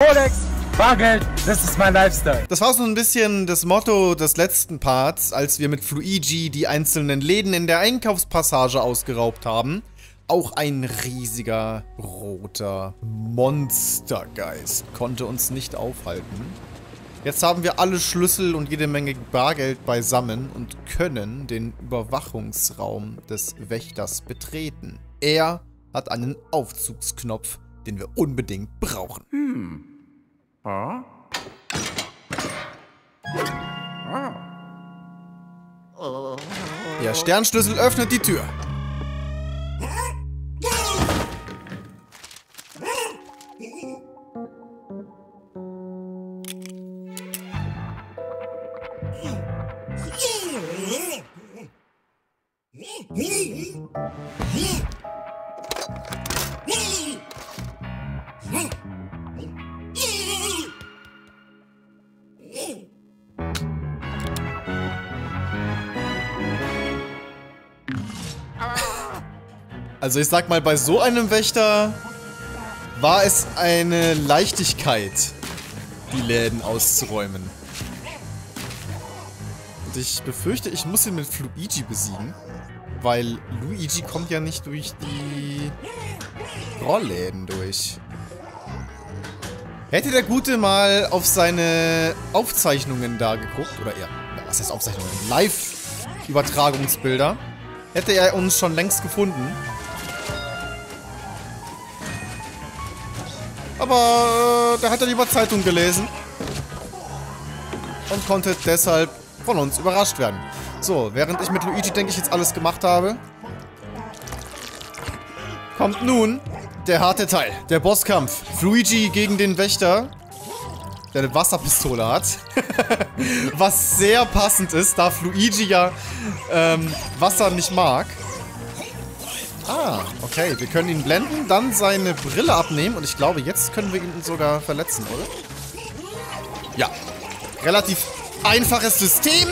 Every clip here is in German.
Rolex, Bargeld, das ist mein Lifestyle. Das war so ein bisschen das Motto des letzten Parts, als wir mit Fluigi die einzelnen Läden in der Einkaufspassage ausgeraubt haben. Auch ein riesiger, roter Monstergeist konnte uns nicht aufhalten. Jetzt haben wir alle Schlüssel und jede Menge Bargeld beisammen und können den Überwachungsraum des Wächters betreten. Er hat einen Aufzugsknopf, den wir unbedingt brauchen. Hm. Ah? Ah. Der Sternschlüssel öffnet die Tür. Also ich sag mal, bei so einem Wächter war es eine Leichtigkeit, die Läden auszuräumen. Und ich befürchte, ich muss ihn mit Fluigi besiegen. Weil Luigi kommt ja nicht durch die Rollläden durch. Hätte der Gute mal auf seine Aufzeichnungen da geguckt, oder eher, was heißt Aufzeichnungen? Live-Übertragungsbilder, hätte er uns schon längst gefunden. Aber äh, da hat er lieber Zeitung gelesen. Und konnte deshalb von uns überrascht werden. So, während ich mit Luigi, denke ich, jetzt alles gemacht habe, kommt nun der harte Teil, der Bosskampf. Luigi gegen den Wächter, der eine Wasserpistole hat. Was sehr passend ist, da Luigi ja ähm, Wasser nicht mag. Ah, okay. Wir können ihn blenden, dann seine Brille abnehmen und ich glaube, jetzt können wir ihn sogar verletzen, oder? Ja. Relativ einfaches System.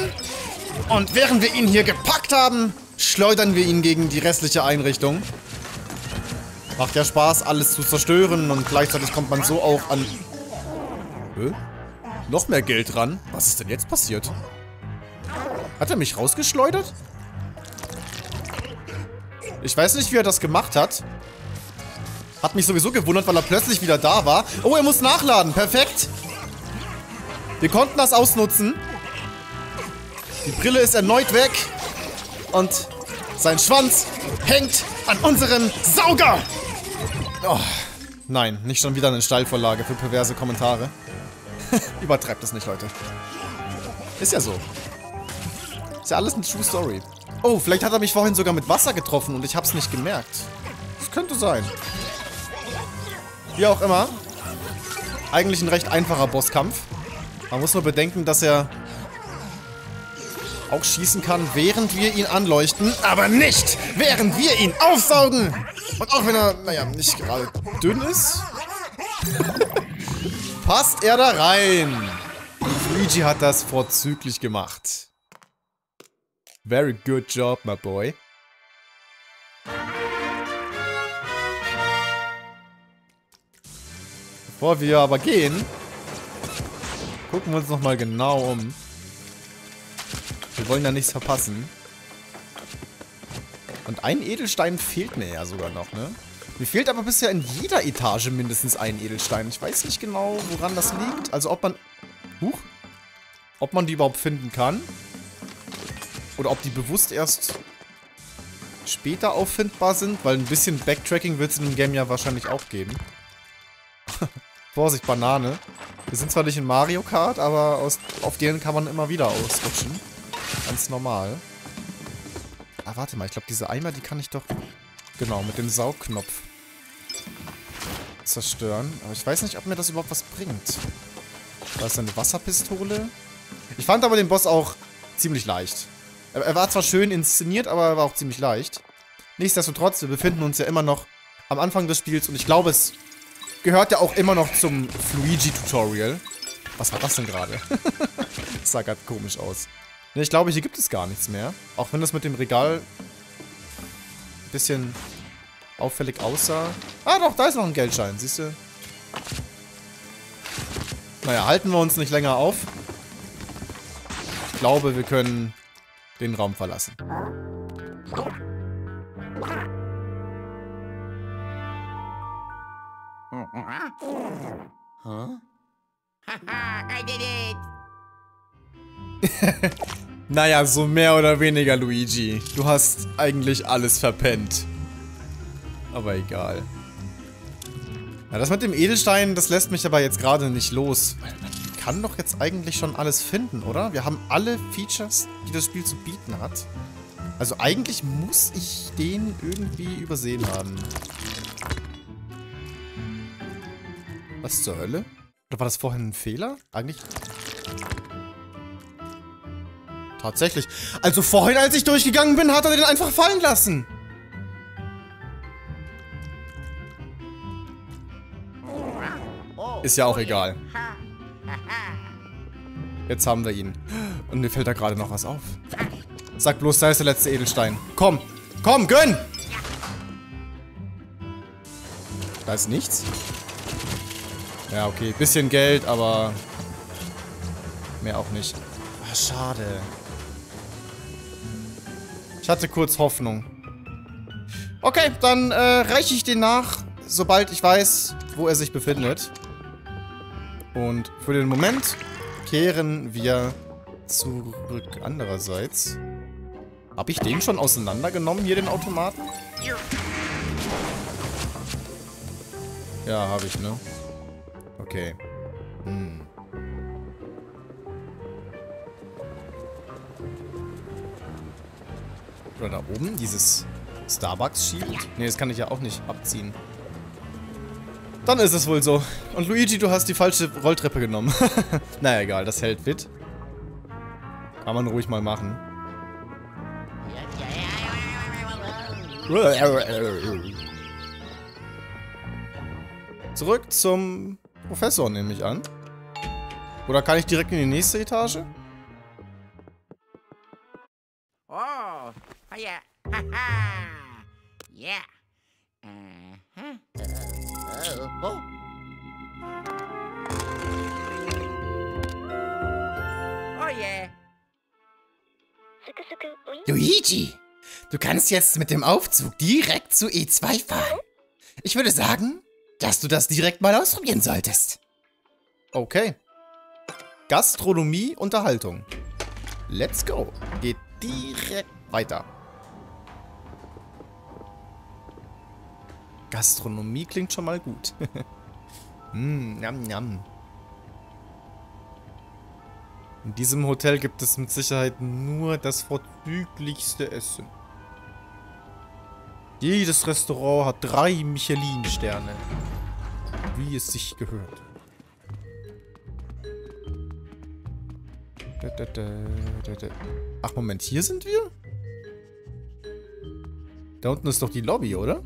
Und während wir ihn hier gepackt haben, schleudern wir ihn gegen die restliche Einrichtung. Macht ja Spaß, alles zu zerstören und gleichzeitig kommt man so auch an... Hä? Noch mehr Geld ran? Was ist denn jetzt passiert? Hat er mich rausgeschleudert? Ich weiß nicht, wie er das gemacht hat. Hat mich sowieso gewundert, weil er plötzlich wieder da war. Oh, er muss nachladen. Perfekt. Wir konnten das ausnutzen. Die Brille ist erneut weg. Und sein Schwanz hängt an unserem Sauger. Oh, nein, nicht schon wieder eine Steilvorlage für perverse Kommentare. Übertreibt es nicht, Leute. Ist ja so. Ist ja alles eine True Story. Oh, vielleicht hat er mich vorhin sogar mit Wasser getroffen und ich hab's nicht gemerkt. Das könnte sein. Wie auch immer. Eigentlich ein recht einfacher Bosskampf. Man muss nur bedenken, dass er auch schießen kann, während wir ihn anleuchten, aber nicht, während wir ihn aufsaugen. Und auch wenn er, naja, nicht gerade dünn ist, passt er da rein. Luigi hat das vorzüglich gemacht. Very good job, my boy. Bevor wir aber gehen, gucken wir uns nochmal genau um. Wir wollen da nichts verpassen. Und ein Edelstein fehlt mir ja sogar noch, ne? Mir fehlt aber bisher in jeder Etage mindestens ein Edelstein. Ich weiß nicht genau, woran das liegt. Also ob man... Huch. Ob man die überhaupt finden kann. Oder ob die bewusst erst später auffindbar sind. Weil ein bisschen Backtracking wird es in dem Game ja wahrscheinlich auch geben. Vorsicht, Banane. Wir sind zwar nicht in Mario Kart, aber aus, auf denen kann man immer wieder ausrutschen. Ganz normal. Ah, warte mal. Ich glaube, diese Eimer, die kann ich doch... Genau, mit dem Saugknopf zerstören. Aber ich weiß nicht, ob mir das überhaupt was bringt. Da ist eine Wasserpistole. Ich fand aber den Boss auch ziemlich leicht. Er, war zwar schön inszeniert, aber er war auch ziemlich leicht. Nichtsdestotrotz, wir befinden uns ja immer noch am Anfang des Spiels und ich glaube, es gehört ja auch immer noch zum Fluigi-Tutorial. Was war das denn gerade? das sah gerade komisch aus. Ich glaube, hier gibt es gar nichts mehr. Auch wenn das mit dem Regal ein bisschen auffällig aussah. Ah, doch, da ist noch ein Geldschein, siehst du? Naja, halten wir uns nicht länger auf. Ich glaube, wir können den Raum verlassen. Huh? I did it! Naja, so mehr oder weniger, Luigi. Du hast eigentlich alles verpennt. Aber egal. Ja, das mit dem Edelstein, das lässt mich aber jetzt gerade nicht los. Man kann doch jetzt eigentlich schon alles finden, oder? Wir haben alle Features, die das Spiel zu bieten hat. Also eigentlich muss ich den irgendwie übersehen haben. Was zur Hölle? Oder war das vorhin ein Fehler? Eigentlich... Tatsächlich. Also vorhin, als ich durchgegangen bin, hat er den einfach fallen lassen. Ist ja auch egal. Jetzt haben wir ihn. Und mir fällt da gerade noch was auf. Sag bloß, da ist der letzte Edelstein. Komm, komm, gönn! Da ist nichts. Ja, okay. Bisschen Geld, aber mehr auch nicht. Ah, schade. Ich hatte kurz Hoffnung. Okay, dann äh, reiche ich den nach, sobald ich weiß, wo er sich befindet. Und für den Moment kehren wir zurück. Andererseits... Habe ich den schon auseinandergenommen, hier den Automaten? Ja, habe ich, ne? Okay. Hm. Oder da oben, dieses Starbucks-Shield? Ne, das kann ich ja auch nicht abziehen. Dann ist es wohl so. Und Luigi, du hast die falsche Rolltreppe genommen. naja, egal, das hält fit. Kann man ruhig mal machen. Zurück zum Professor, nehme ich an. Oder kann ich direkt in die nächste Etage? Oh, yeah. Haha. yeah. Luigi, du kannst jetzt mit dem Aufzug direkt zu E2 fahren. Ich würde sagen, dass du das direkt mal ausprobieren solltest. Okay. Gastronomie, Unterhaltung. Let's go. Geht direkt weiter. Gastronomie klingt schon mal gut. mm, njam, njam. In diesem Hotel gibt es mit Sicherheit nur das vorzüglichste Essen. Jedes Restaurant hat drei Michelin-Sterne. Wie es sich gehört. Ach, Moment, hier sind wir? Da unten ist doch die Lobby, oder?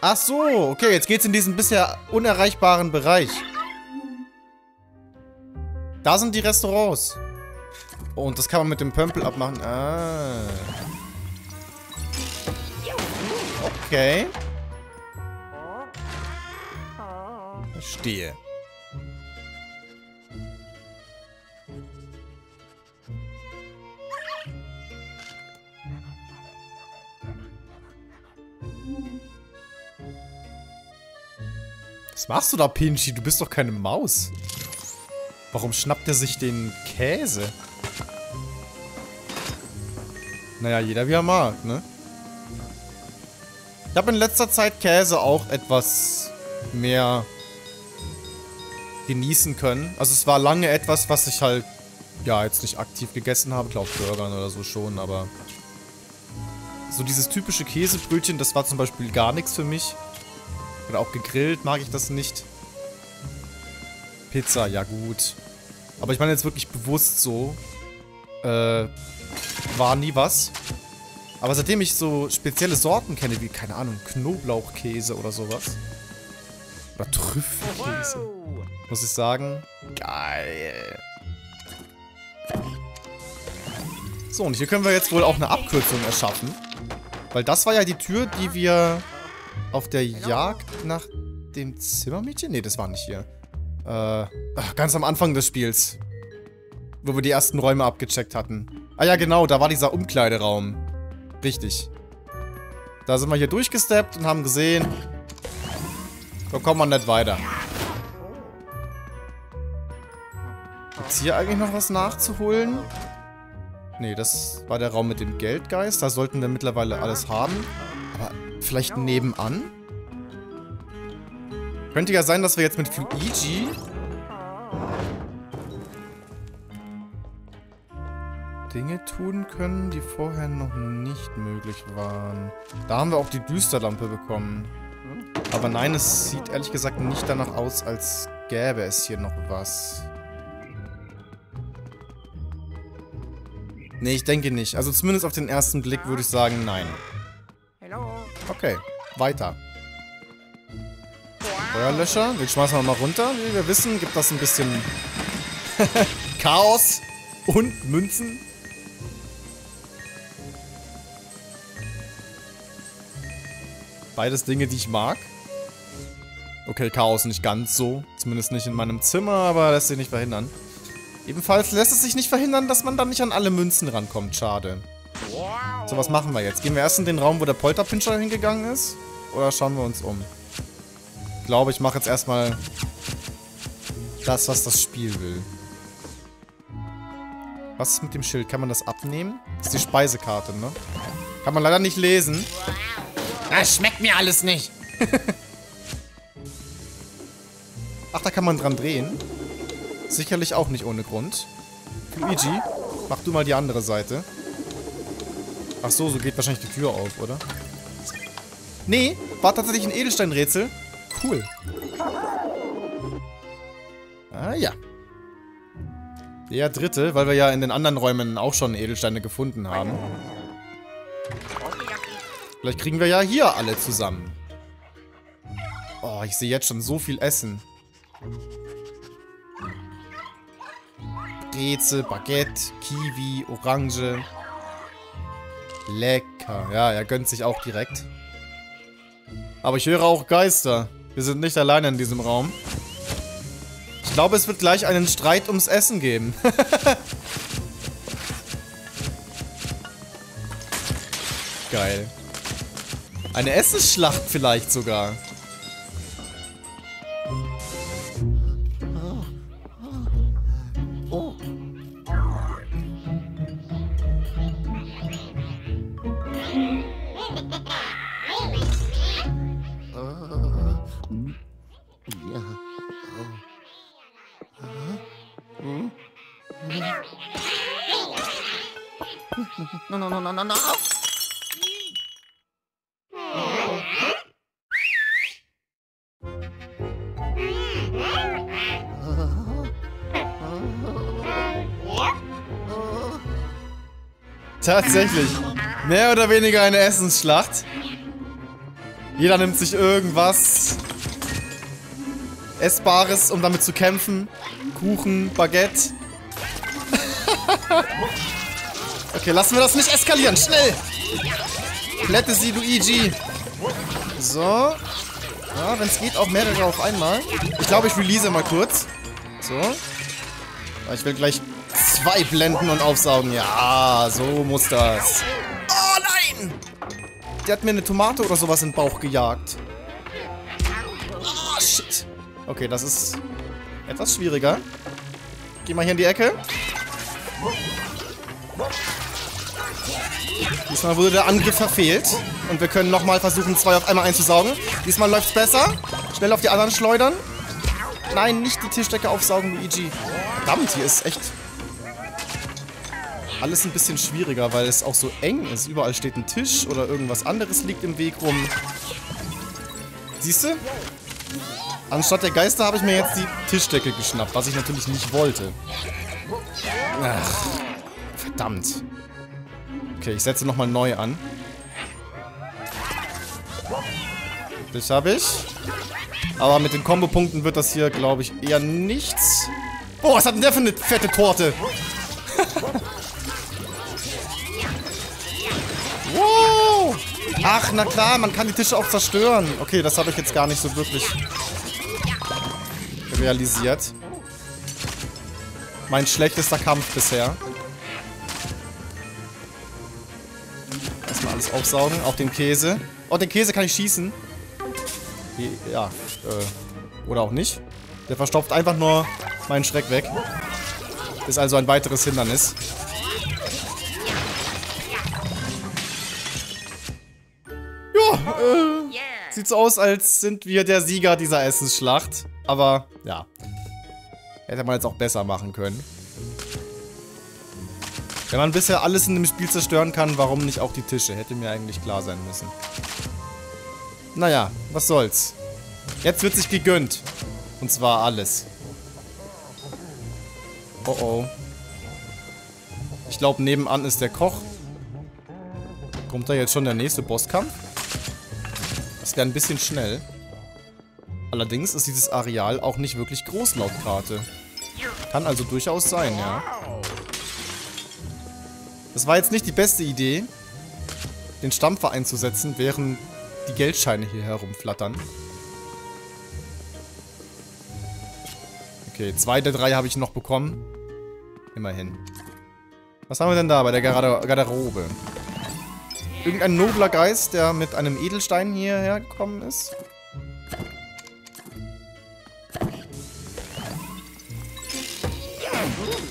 Ach so, okay, jetzt geht's in diesen bisher unerreichbaren Bereich. Da sind die Restaurants. Oh, und das kann man mit dem Pömpel abmachen. Ah. Okay. Verstehe. Was machst du da, Pinchy? Du bist doch keine Maus. Warum schnappt er sich den Käse? Naja, jeder wie er mag, ne? Ich habe in letzter Zeit Käse auch etwas mehr genießen können. Also es war lange etwas, was ich halt, ja, jetzt nicht aktiv gegessen habe. Ich glaube, Burgern oder so schon, aber... So dieses typische Käsebrötchen, das war zum Beispiel gar nichts für mich. Oder auch gegrillt mag ich das nicht. Pizza, ja gut. Aber ich meine jetzt wirklich bewusst so. Äh, war nie was. Aber seitdem ich so spezielle Sorten kenne, wie, keine Ahnung, Knoblauchkäse oder sowas. Oder Trüffelkäse. Muss ich sagen, geil. So, und hier können wir jetzt wohl auch eine Abkürzung erschaffen. Weil das war ja die Tür, die wir auf der Jagd nach dem Zimmermädchen? Nee, das war nicht hier. Äh, ganz am Anfang des Spiels. Wo wir die ersten Räume abgecheckt hatten. Ah ja, genau, da war dieser Umkleideraum. Richtig. Da sind wir hier durchgesteppt und haben gesehen, da kommt man nicht weiter. Gibt's hier eigentlich noch was nachzuholen? Nee, das war der Raum mit dem Geldgeist. Da sollten wir mittlerweile alles haben. Aber vielleicht nebenan? Könnte ja sein, dass wir jetzt mit Luigi Dinge tun können, die vorher noch nicht möglich waren. Da haben wir auch die Düsterlampe bekommen. Aber nein, es sieht ehrlich gesagt nicht danach aus, als gäbe es hier noch was. Nee, ich denke nicht. Also zumindest auf den ersten Blick würde ich sagen, nein. Okay, weiter. Feuerlöscher. Den schmeißen wir mal runter. Wie wir wissen, gibt das ein bisschen Chaos und Münzen. Beides Dinge, die ich mag. Okay, Chaos nicht ganz so. Zumindest nicht in meinem Zimmer, aber lässt sich nicht verhindern. Ebenfalls lässt es sich nicht verhindern, dass man dann nicht an alle Münzen rankommt. Schade. So, was machen wir jetzt? Gehen wir erst in den Raum, wo der Polterpinscher hingegangen ist? Oder schauen wir uns um? Ich glaube, ich mache jetzt erstmal das, was das Spiel will. Was ist mit dem Schild? Kann man das abnehmen? Das ist die Speisekarte, ne? Kann man leider nicht lesen. Das schmeckt mir alles nicht. Ach, da kann man dran drehen. Sicherlich auch nicht ohne Grund. Luigi, mach du mal die andere Seite. Ach so, so geht wahrscheinlich die Tür auf, oder? Nee, war tatsächlich ein Edelsteinrätsel. Cool. Ah ja. Der dritte, weil wir ja in den anderen Räumen auch schon Edelsteine gefunden haben. Vielleicht kriegen wir ja hier alle zusammen. Oh, ich sehe jetzt schon so viel Essen. Brezel, Baguette, Kiwi, Orange. Lecker. Ja, er gönnt sich auch direkt. Aber ich höre auch Geister. Wir sind nicht alleine in diesem Raum. Ich glaube, es wird gleich einen Streit ums Essen geben. Geil. Eine Essensschlacht vielleicht sogar. No, no, no, no, no, no. Tatsächlich. Mehr oder weniger eine Essensschlacht. Jeder nimmt sich irgendwas Essbares, um damit zu kämpfen. Kuchen, Baguette. Okay, lassen wir das nicht eskalieren. Schnell! Plätte sie, Luigi. So. Ja, wenn es geht, auch mehrere auf einmal. Ich glaube, ich release mal kurz. So. Ich will gleich zwei blenden und aufsaugen. Ja, so muss das. Oh nein! Der hat mir eine Tomate oder sowas in den Bauch gejagt. Oh, shit. Okay, das ist etwas schwieriger. Geh mal hier in die Ecke. Diesmal wurde der Angriff verfehlt. Und wir können nochmal versuchen, zwei auf einmal einzusaugen. Diesmal läuft's besser. Schnell auf die anderen schleudern. Nein, nicht die Tischdecke aufsaugen, Luigi. Verdammt, hier ist echt alles ein bisschen schwieriger, weil es auch so eng ist. Überall steht ein Tisch oder irgendwas anderes liegt im Weg rum. Siehst du? Anstatt der Geister habe ich mir jetzt die Tischdecke geschnappt, was ich natürlich nicht wollte. Ach, verdammt. Okay, ich setze nochmal neu an. Das habe ich. Aber mit den Kombopunkten wird das hier, glaube ich, eher nichts. Oh, was hat denn der für eine fette Torte? wow! Ach, na klar, man kann die Tische auch zerstören. Okay, das habe ich jetzt gar nicht so wirklich realisiert. Mein schlechtester Kampf bisher. Erstmal alles aufsaugen, auch den Käse. Oh, den Käse kann ich schießen. Ja, äh, oder auch nicht. Der verstopft einfach nur meinen Schreck weg. Ist also ein weiteres Hindernis. Ja, äh, sieht so aus, als sind wir der Sieger dieser Essensschlacht. Aber, ja. Hätte man jetzt auch besser machen können. Wenn man bisher alles in dem Spiel zerstören kann, warum nicht auch die Tische? Hätte mir eigentlich klar sein müssen. Naja, was soll's. Jetzt wird sich gegönnt. Und zwar alles. Oh oh. Ich glaube, nebenan ist der Koch. Kommt da jetzt schon der nächste Bosskampf? Das wäre ein bisschen schnell. Allerdings ist dieses Areal auch nicht wirklich groß laut Karte. Kann also durchaus sein, ja. Das war jetzt nicht die beste Idee, den Stampfer einzusetzen, während die Geldscheine hier herumflattern. Okay, zwei der drei habe ich noch bekommen. Immerhin. Was haben wir denn da bei der Garde Garderobe? Irgendein nobler Geist, der mit einem Edelstein hierher gekommen ist?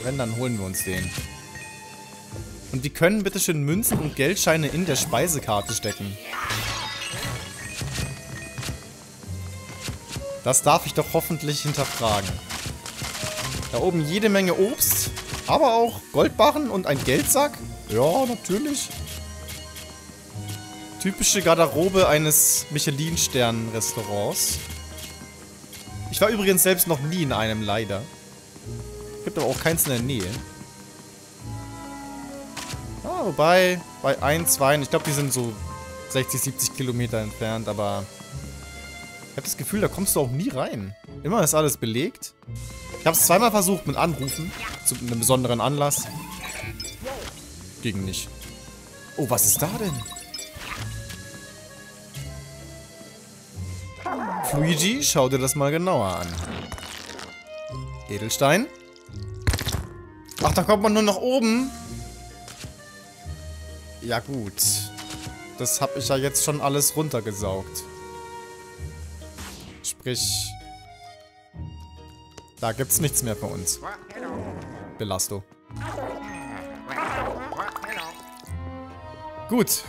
Wenn, dann holen wir uns den. Und die können bitteschön Münzen und Geldscheine in der Speisekarte stecken. Das darf ich doch hoffentlich hinterfragen. Da oben jede Menge Obst, aber auch Goldbarren und ein Geldsack. Ja, natürlich. Typische Garderobe eines Michelin-Stern-Restaurants. Ich war übrigens selbst noch nie in einem, leider. Gibt aber auch keins in der Nähe. Ah, wobei, bei 1, 2, ich glaube, die sind so 60, 70 Kilometer entfernt, aber ich habe das Gefühl, da kommst du auch nie rein. Immer ist alles belegt. Ich habe es zweimal versucht mit Anrufen, zu einem besonderen Anlass. Ging nicht. Oh, was ist da denn? Luigi, schau dir das mal genauer an. Edelstein. Ach, da kommt man nur nach oben. Ja gut. Das habe ich ja jetzt schon alles runtergesaugt. Sprich... Da gibt's nichts mehr für uns. Belasto. Gut.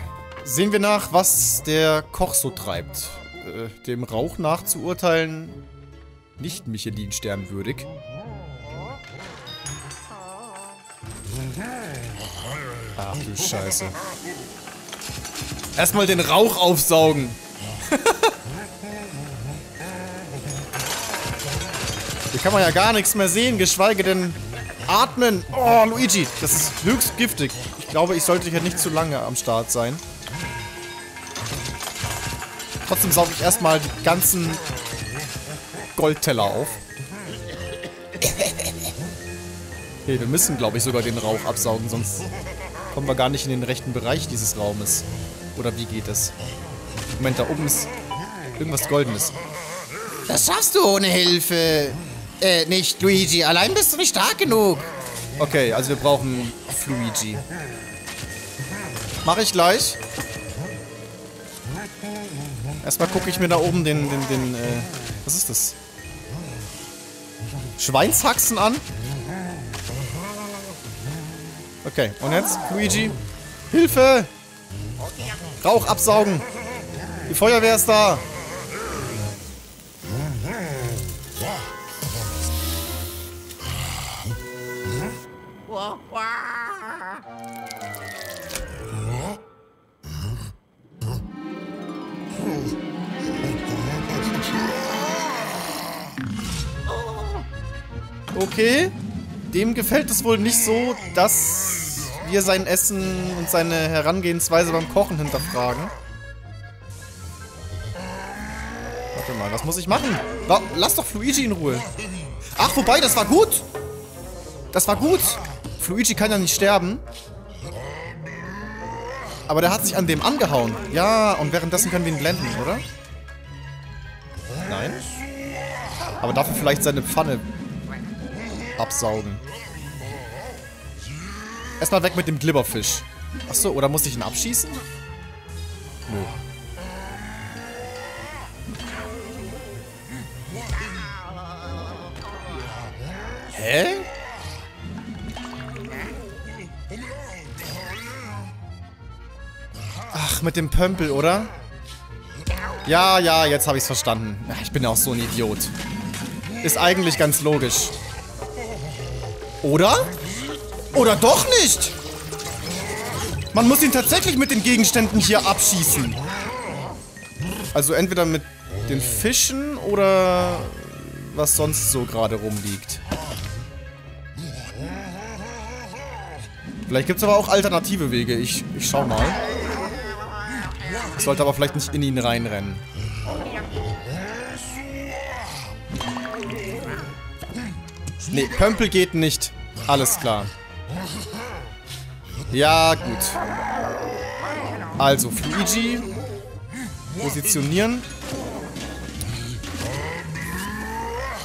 Sehen wir nach, was der Koch so treibt. Äh, dem Rauch nach zu urteilen, nicht Michelin-Stern würdig. Ach du Scheiße. Erstmal den Rauch aufsaugen. Hier kann man ja gar nichts mehr sehen, geschweige denn atmen. Oh, Luigi, das ist höchst giftig. Ich glaube, ich sollte hier nicht zu lange am Start sein. Trotzdem sauge ich erstmal die ganzen Goldteller auf. Okay, wir müssen, glaube ich, sogar den Rauch absaugen, sonst kommen wir gar nicht in den rechten Bereich dieses Raumes. Oder wie geht es? Moment, da oben ist irgendwas Goldenes. Das schaffst du ohne Hilfe. Äh, nicht Luigi. Allein bist du nicht stark genug. Okay, also wir brauchen Luigi. Mache ich gleich. Erstmal gucke ich mir da oben den, den, den, äh, was ist das? Schweinshaxen an. Okay, und jetzt, Luigi. Hilfe! Rauch absaugen! Die Feuerwehr ist da! Okay. Dem gefällt es wohl nicht so, dass wir sein Essen und seine Herangehensweise beim Kochen hinterfragen. Warte mal, was muss ich machen? Lass doch Luigi in Ruhe. Ach, wobei, das war gut. Das war gut. Luigi kann ja nicht sterben. Aber der hat sich an dem angehauen. Ja, und währenddessen können wir ihn blenden, oder? Nein? Aber dafür vielleicht seine Pfanne absaugen. Erstmal weg mit dem Glibberfisch. Achso, oder muss ich ihn abschießen? Nö. Hä? Ach, mit dem Pömpel, oder? Ja, ja, jetzt habe ich es verstanden. Ich bin ja auch so ein Idiot. Ist eigentlich ganz logisch. Oder? Oder doch nicht? Man muss ihn tatsächlich mit den Gegenständen hier abschießen. Also entweder mit den Fischen oder was sonst so gerade rumliegt. Vielleicht gibt es aber auch alternative Wege. Ich, ich schau mal. Ich sollte aber vielleicht nicht in ihn reinrennen. Nee, Pömpel geht nicht. Alles klar. Ja, gut. Also, Fluigi. Positionieren.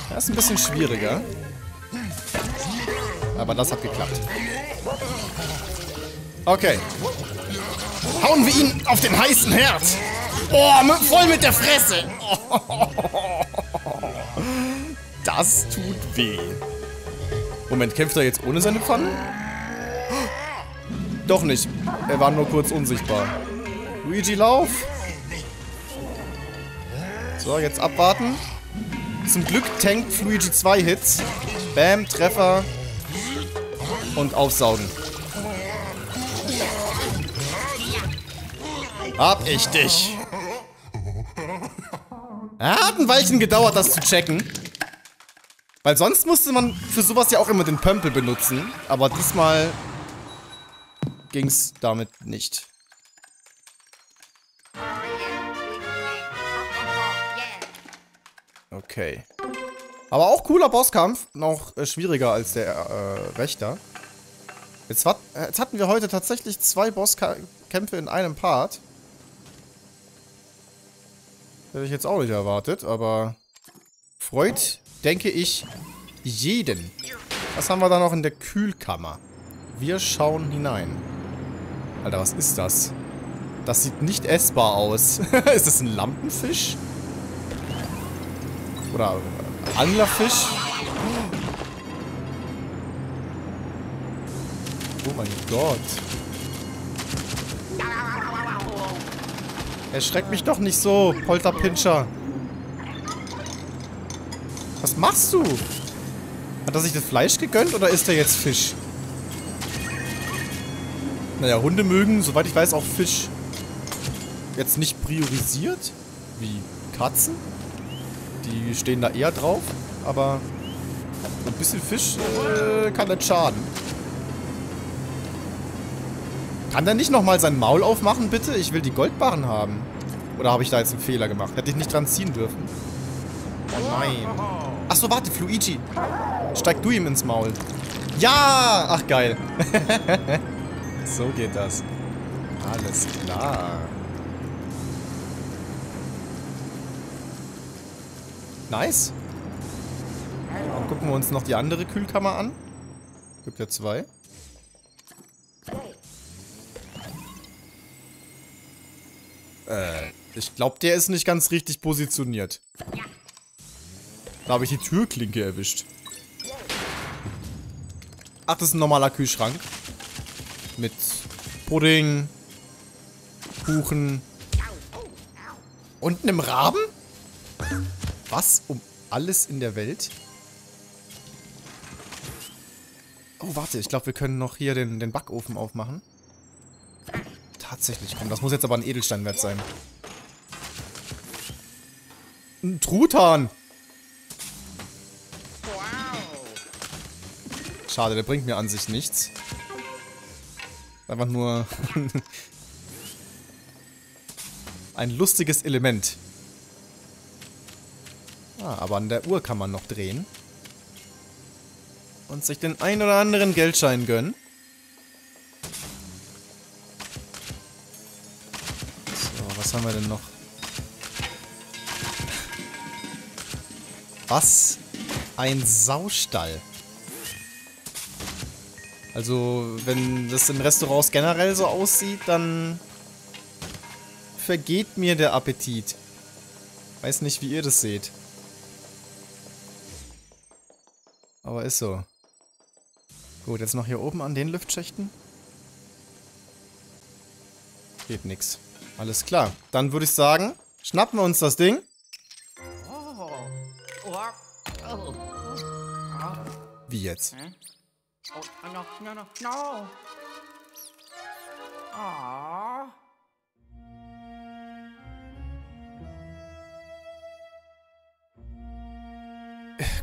Das ist ein bisschen schwieriger. Aber das hat geklappt. Okay. Hauen wir ihn auf den heißen Herd. Oh, voll mit der Fresse. Das tut weh. Moment, kämpft er jetzt ohne seine Pfannen? Doch nicht. Er war nur kurz unsichtbar. Luigi, lauf. So, jetzt abwarten. Zum Glück tankt Luigi zwei Hits. Bam, Treffer. Und aufsaugen. Hab ich dich. Hat ein Weilchen gedauert, das zu checken. Weil sonst musste man für sowas ja auch immer den Pömpel benutzen. Aber diesmal ging's damit nicht. Okay. Aber auch cooler Bosskampf. Noch äh, schwieriger als der äh, Wächter. Jetzt, hat, jetzt hatten wir heute tatsächlich zwei Bosskämpfe in einem Part. Hätte ich jetzt auch nicht erwartet, aber freut, denke ich, jeden. Was haben wir da noch in der Kühlkammer? Wir schauen hinein. Alter, was ist das? Das sieht nicht essbar aus. ist das ein Lampenfisch? Oder Anglerfisch? Oh mein Gott. Erschreck mich doch nicht so, Polterpinscher. Was machst du? Hat er sich das Fleisch gegönnt oder ist er jetzt Fisch? Naja, Hunde mögen, soweit ich weiß, auch Fisch. Jetzt nicht priorisiert? Wie Katzen? Die stehen da eher drauf, aber ein bisschen Fisch äh, kann nicht schaden. Kann der nicht nochmal sein Maul aufmachen, bitte? Ich will die Goldbarren haben. Oder habe ich da jetzt einen Fehler gemacht? Hätte ich nicht dran ziehen dürfen. Oh nein. Achso, warte, Fluigi. Steig du ihm ins Maul. Ja! Ach, geil. so geht das. Alles klar. Nice. Dann gucken wir uns noch die andere Kühlkammer an. Gibt ja zwei. Äh, ich glaube, der ist nicht ganz richtig positioniert. Da habe ich die Türklinke erwischt. Ach, das ist ein normaler Kühlschrank. Mit Pudding, Kuchen und einem Raben? Was um alles in der Welt? Oh, warte, ich glaube, wir können noch hier den, den Backofen aufmachen. Tatsächlich, komm, das muss jetzt aber ein Edelsteinwert sein. Ein Truthahn. Schade, der bringt mir an sich nichts. Einfach nur ein lustiges Element. Ah, aber an der Uhr kann man noch drehen. Und sich den ein oder anderen Geldschein gönnen. So, was haben wir denn noch? Was ein Saustall. Also, wenn das in Restaurants generell so aussieht, dann vergeht mir der Appetit. Weiß nicht, wie ihr das seht. Aber ist so. Gut, jetzt noch hier oben an den Lüftschächten. Geht nix. Alles klar. Dann würde ich sagen, schnappen wir uns das Ding. Wie jetzt? Oh, no, no, no, no. Oh.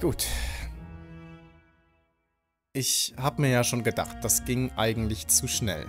Gut. Ich habe mir ja schon gedacht, das ging eigentlich zu schnell.